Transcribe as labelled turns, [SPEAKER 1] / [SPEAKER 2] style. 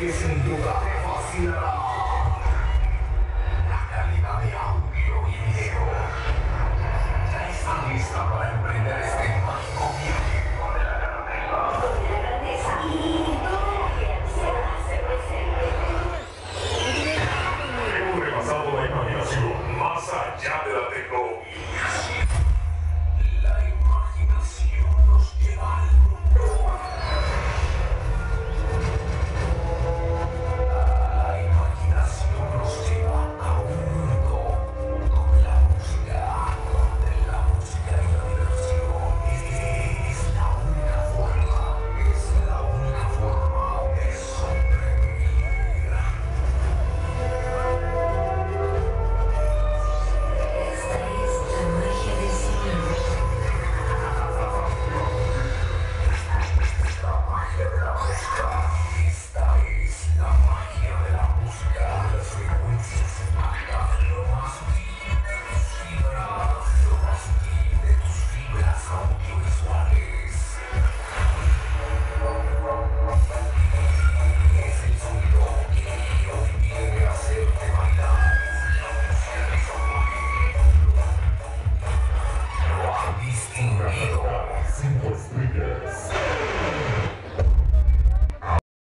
[SPEAKER 1] que sin duda te fascinará.